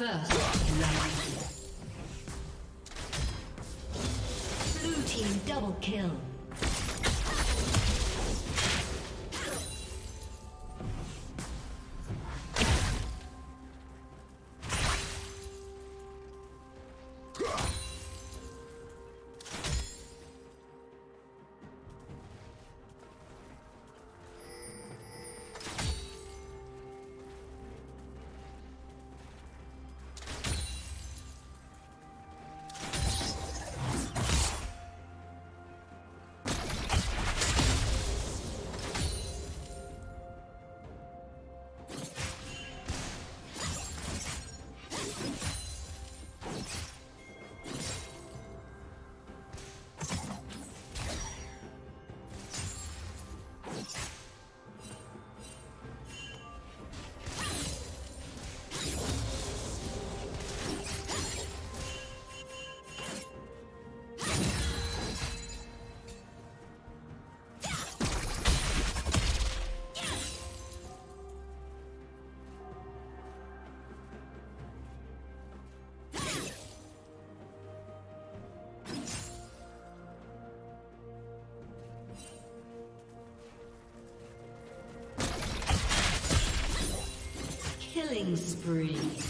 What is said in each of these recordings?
First. Blue team double kill. Killing spree.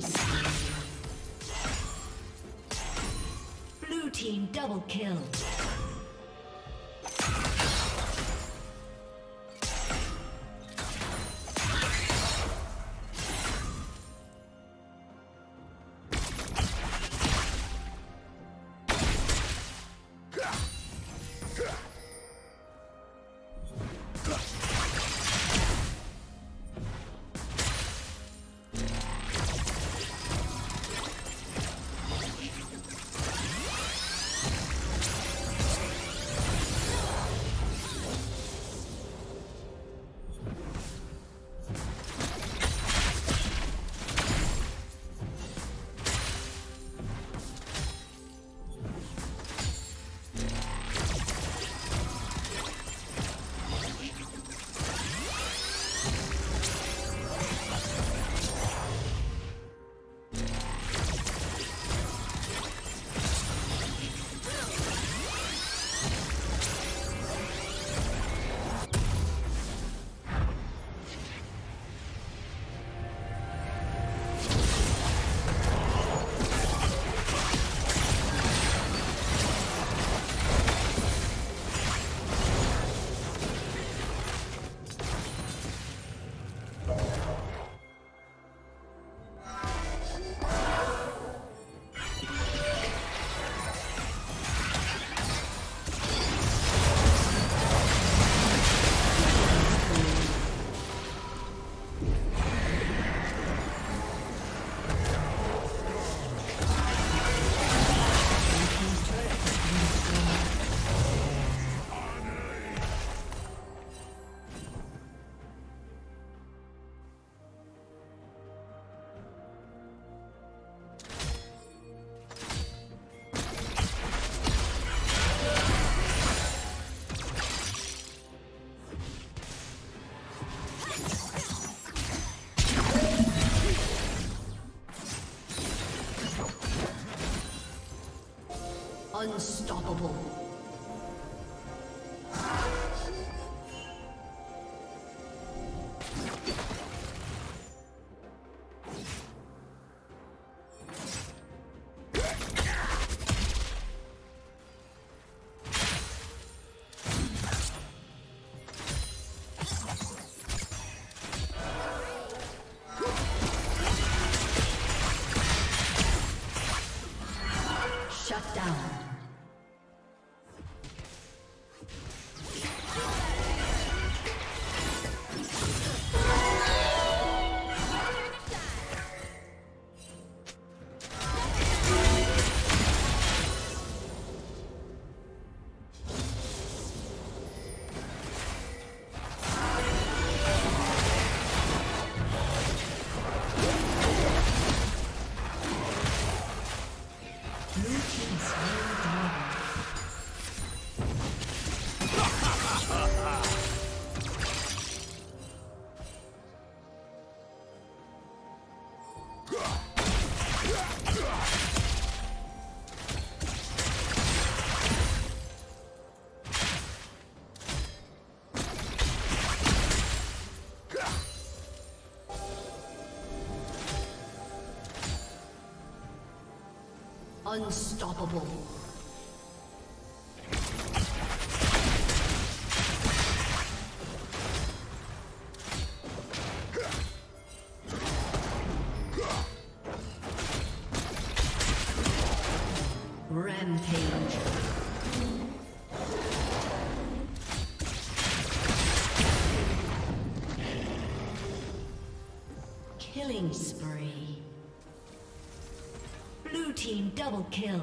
Killing Unstoppable. Unstoppable. Team double kill.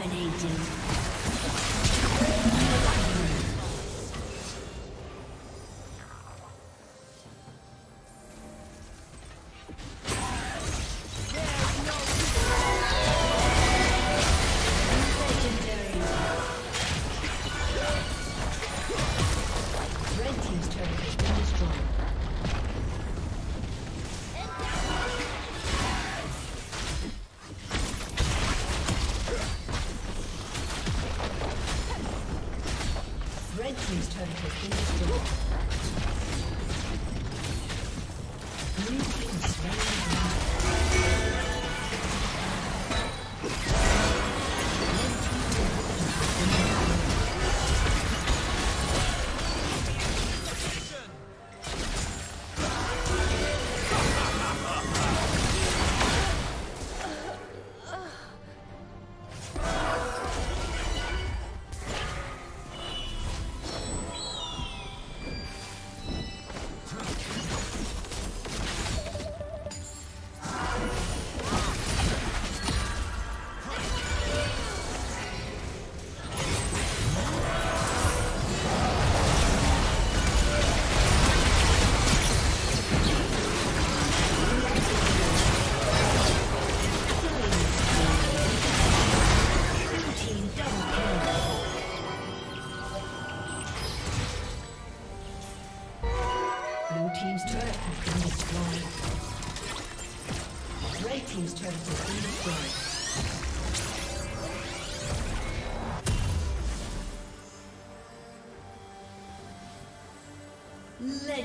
Dominating.